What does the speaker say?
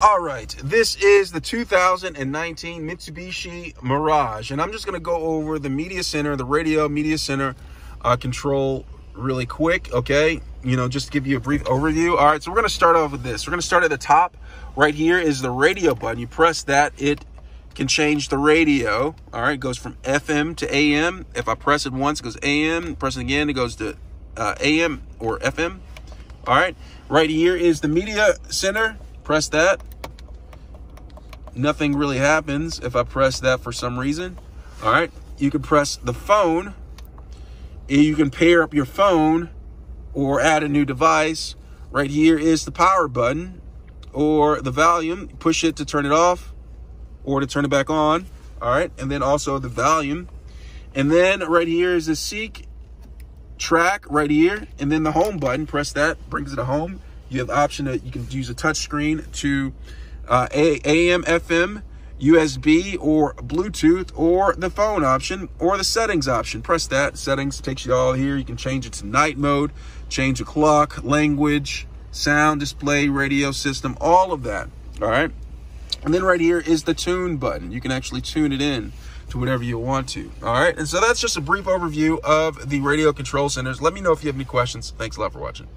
All right, this is the 2019 Mitsubishi Mirage, and I'm just going to go over the media center, the radio media center uh, control really quick, okay? You know, just to give you a brief overview. All right, so we're going to start off with this. We're going to start at the top. Right here is the radio button. You press that, it can change the radio. All right, it goes from FM to AM. If I press it once, it goes AM. Press it again, it goes to uh, AM or FM. All right, right here is the media center press that. Nothing really happens if I press that for some reason. All right. You can press the phone. and You can pair up your phone or add a new device. Right here is the power button or the volume. Push it to turn it off or to turn it back on. All right. And then also the volume. And then right here is the seek track right here. And then the home button. Press that, brings it to home. You have the option that you can use a touch screen to uh, AM, FM, USB, or Bluetooth, or the phone option, or the settings option. Press that. Settings takes you all here. You can change it to night mode, change the clock, language, sound, display, radio system, all of that. All right. And then right here is the tune button. You can actually tune it in to whatever you want to. All right. And so that's just a brief overview of the radio control centers. Let me know if you have any questions. Thanks a lot for watching.